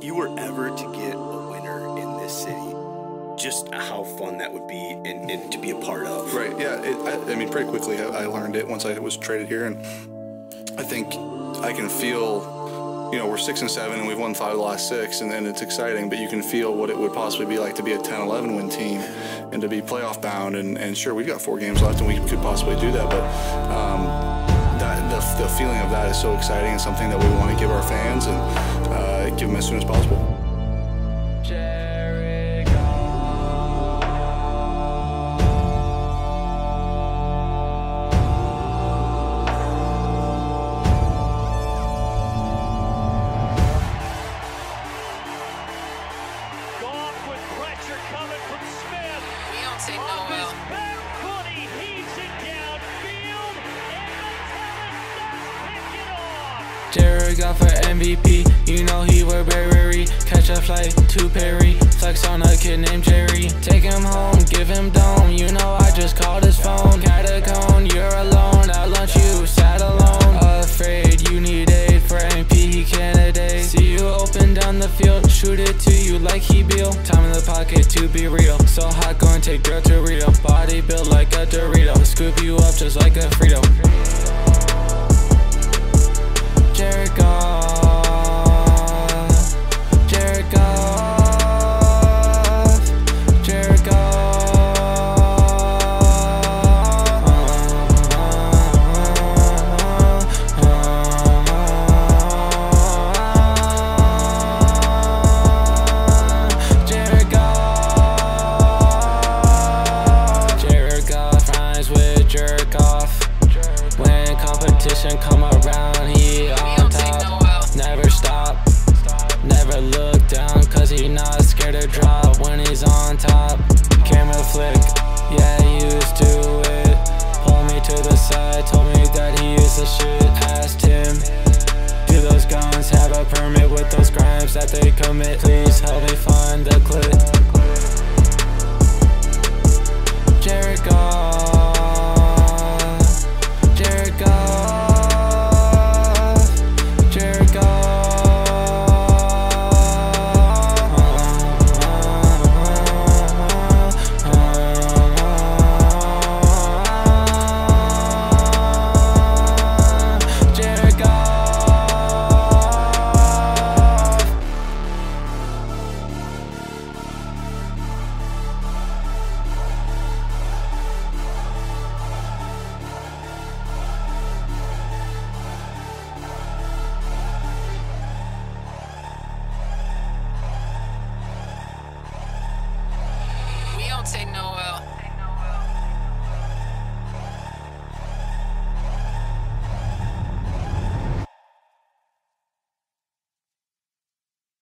you were ever to get a winner in this city, just how fun that would be and, and to be a part of. Right. Yeah. It, I, I, mean, pretty quickly I, I, learned it once I was traded here, and I think I can feel. You know, we're six and seven, and we've won five of the last six, and, and it's exciting. But you can feel what it would possibly be like to be a 10-11 win team, and to be playoff bound. And, and sure, we've got four games left, and we could possibly do that. But um, the, the feeling of that is so exciting and something that we want to give our fans and uh, give them as soon as possible. Jared Goff for MVP, you know he wear Burberry. Catch a flight to Perry, flex on a kid named Jerry. Take him home, give him dome, you know I just called his phone. Catacomb, you're alone, at lunch you sat alone. Afraid you need aid for MP candidate. See you open down the field, shoot it to you like he Beal. Time in the pocket to be real, so hot going take girl to Rio. Body built like a Dorito, scoop you up just like a Frito. Drop when he's on top. Camera flick, yeah, he used to it. Pulled me to the side, told me that he used the shit. Asked him, do those guns have a permit with those crimes that they commit? Please help me find the clip. Don't take no